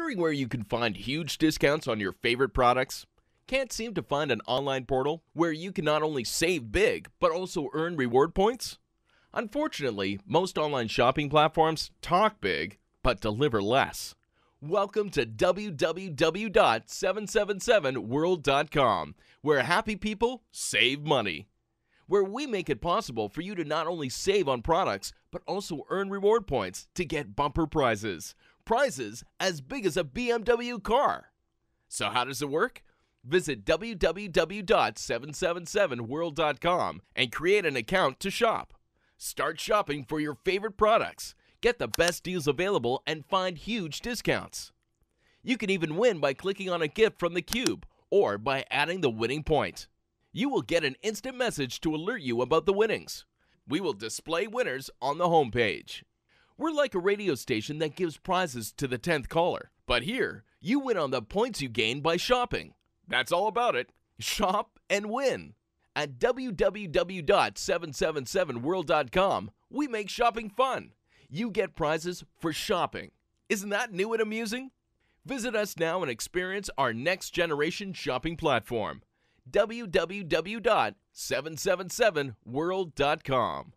Wondering where you can find huge discounts on your favorite products? Can't seem to find an online portal where you can not only save big, but also earn reward points? Unfortunately, most online shopping platforms talk big, but deliver less. Welcome to www.777world.com, where happy people save money. Where we make it possible for you to not only save on products, but also earn reward points to get bumper prizes. Prizes as big as a BMW car. So, how does it work? Visit www.777world.com and create an account to shop. Start shopping for your favorite products, get the best deals available, and find huge discounts. You can even win by clicking on a gift from the cube or by adding the winning point. You will get an instant message to alert you about the winnings. We will display winners on the homepage. We're like a radio station that gives prizes to the 10th caller, but here you win on the points you gain by shopping. That's all about it. Shop and win. At www.777world.com, we make shopping fun. You get prizes for shopping. Isn't that new and amusing? Visit us now and experience our next generation shopping platform. www.777world.com.